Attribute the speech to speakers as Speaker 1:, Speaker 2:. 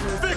Speaker 1: Fifth.